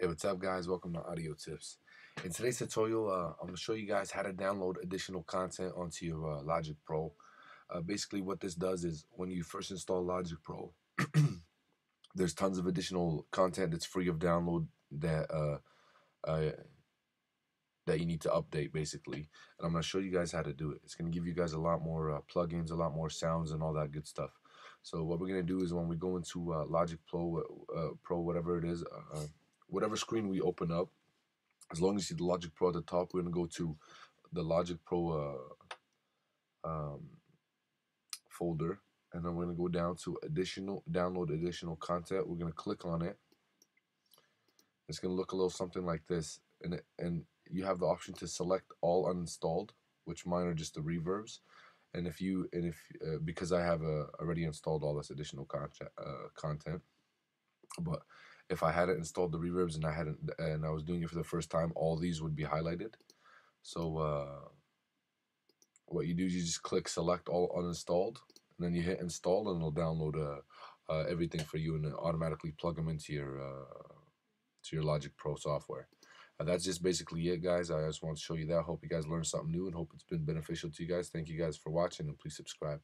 Hey, what's up guys? Welcome to Audio Tips. In today's tutorial, uh, I'm going to show you guys how to download additional content onto your uh, Logic Pro. Uh, basically what this does is when you first install Logic Pro, there's tons of additional content that's free of download that uh, uh, that you need to update basically. And I'm going to show you guys how to do it. It's going to give you guys a lot more uh, plugins, a lot more sounds and all that good stuff. So what we're going to do is when we go into Logic Pro, Pro, whatever it is, whatever screen we open up, as long as you see the Logic Pro at the top, we're gonna go to the Logic Pro uh, um, folder, and then we're gonna go down to additional, download additional content. We're gonna click on it. It's gonna look a little something like this, and it, and you have the option to select all uninstalled, which mine are just the reverbs. And if you and if uh, because I have uh, already installed all this additional content, uh, content, but if I hadn't installed the reverbs and I hadn't and I was doing it for the first time, all these would be highlighted. So uh, what you do is you just click select all uninstalled, and then you hit install, and it'll download uh, uh, everything for you and automatically plug them into your uh, to your Logic Pro software. That's just basically it, guys. I just want to show you that. Hope you guys learned something new and hope it's been beneficial to you guys. Thank you guys for watching and please subscribe.